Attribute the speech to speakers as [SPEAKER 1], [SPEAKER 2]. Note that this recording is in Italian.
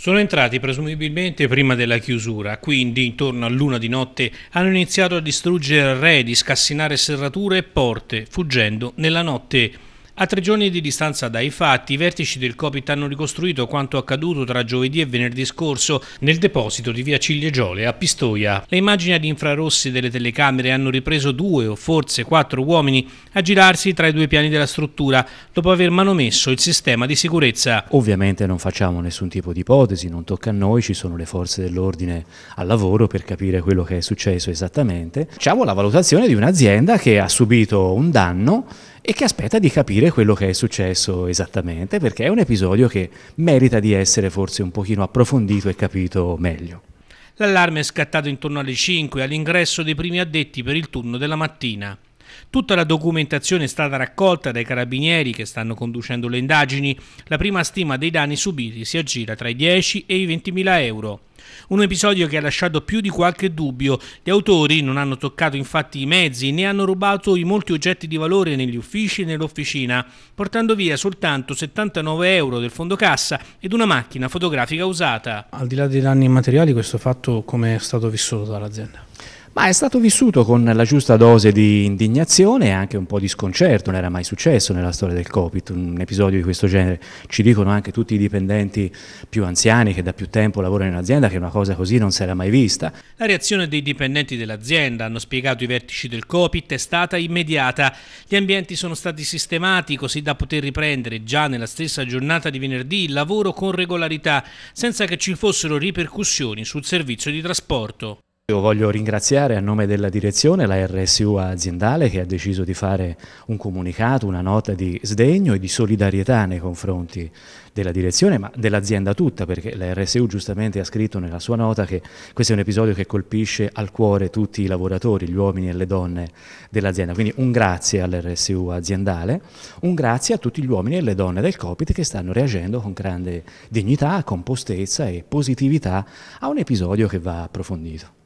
[SPEAKER 1] Sono entrati presumibilmente prima della chiusura, quindi intorno a luna di notte hanno iniziato a distruggere arredi, scassinare serrature e porte, fuggendo nella notte a tre giorni di distanza dai fatti, i vertici del Copit hanno ricostruito quanto accaduto tra giovedì e venerdì scorso nel deposito di via Cigliegiole a Pistoia. Le immagini ad infrarossi delle telecamere hanno ripreso due o forse quattro uomini a girarsi tra i due piani della struttura dopo aver manomesso il sistema di sicurezza.
[SPEAKER 2] Ovviamente non facciamo nessun tipo di ipotesi, non tocca a noi, ci sono le forze dell'ordine al lavoro per capire quello che è successo esattamente. Facciamo la valutazione di un'azienda che ha subito un danno e che aspetta di capire quello che è successo esattamente, perché è un episodio che merita di essere forse un pochino approfondito e capito meglio.
[SPEAKER 1] L'allarme è scattato intorno alle 5 all'ingresso dei primi addetti per il turno della mattina. Tutta la documentazione è stata raccolta dai carabinieri che stanno conducendo le indagini. La prima stima dei danni subiti si aggira tra i 10 e i 20 mila euro. Un episodio che ha lasciato più di qualche dubbio. Gli autori non hanno toccato infatti i mezzi né hanno rubato i molti oggetti di valore negli uffici e nell'officina, portando via soltanto 79 euro del fondo cassa ed una macchina fotografica usata.
[SPEAKER 3] Al di là dei danni materiali, questo fatto come è stato vissuto dall'azienda?
[SPEAKER 2] Ma è stato vissuto con la giusta dose di indignazione e anche un po' di sconcerto, non era mai successo nella storia del Copit, un episodio di questo genere. Ci dicono anche tutti i dipendenti più anziani che da più tempo lavorano in azienda che una cosa così non si era mai vista.
[SPEAKER 1] La reazione dei dipendenti dell'azienda, hanno spiegato i vertici del Copit, è stata immediata. Gli ambienti sono stati sistemati così da poter riprendere già nella stessa giornata di venerdì il lavoro con regolarità, senza che ci fossero ripercussioni sul servizio di trasporto.
[SPEAKER 2] Io voglio ringraziare a nome della direzione la RSU aziendale che ha deciso di fare un comunicato, una nota di sdegno e di solidarietà nei confronti della direzione ma dell'azienda tutta perché la RSU giustamente ha scritto nella sua nota che questo è un episodio che colpisce al cuore tutti i lavoratori, gli uomini e le donne dell'azienda. Quindi un grazie all'RSU aziendale, un grazie a tutti gli uomini e le donne del COPIT che stanno reagendo con grande dignità, compostezza e positività a un episodio che va approfondito.